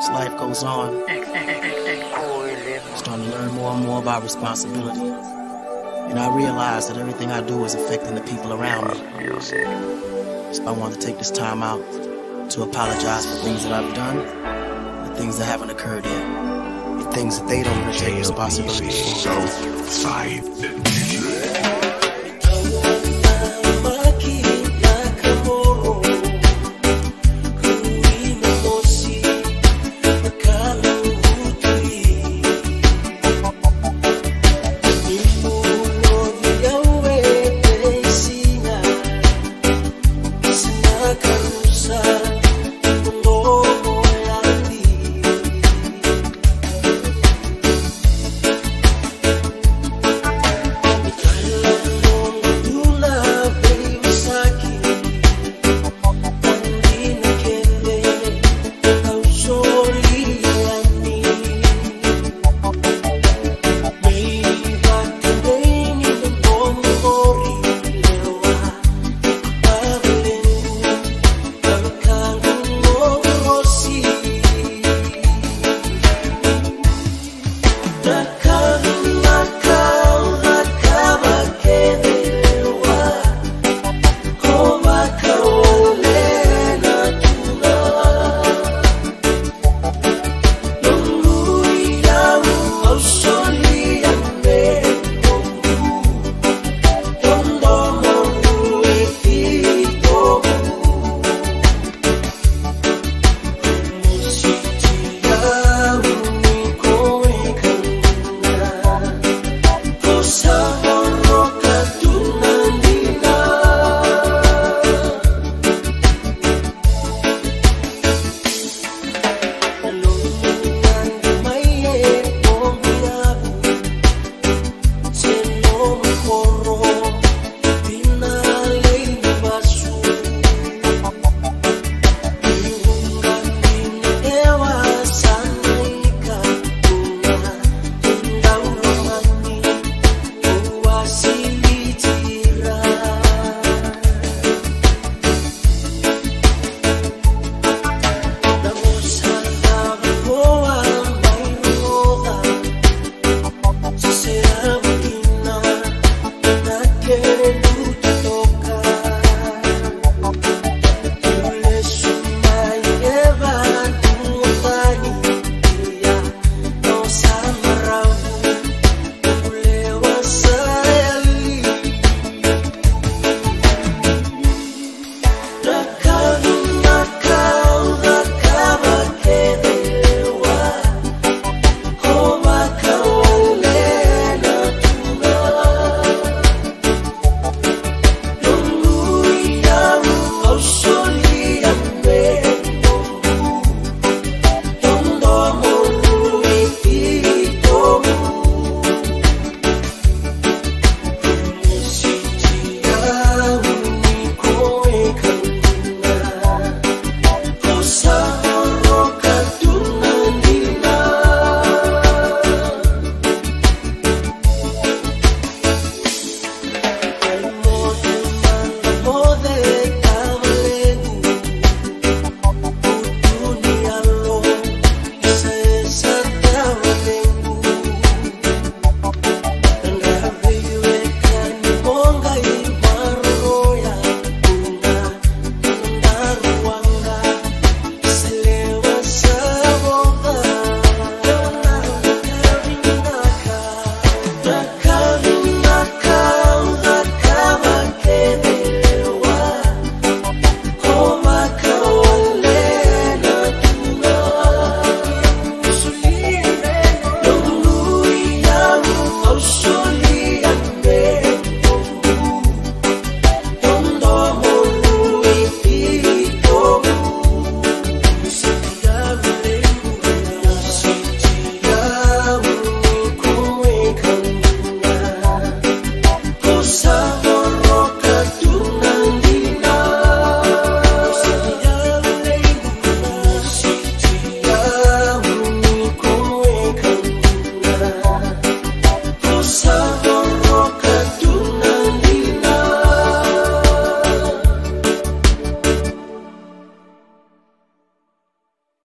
As life goes on, I'm starting to learn more and more about responsibility. And I realize that everything I do is affecting the people around me. So I want to take this time out to apologize for things that I've done, the things that haven't occurred yet, the things that they don't want to take responsibility for. So, five.